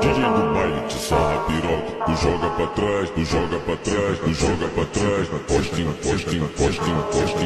DJ do baile de sarra piroca. Tu joga pra trás, tu joga pra trás, tu joga pra trás. Postinho, postinho, postinho, postinho.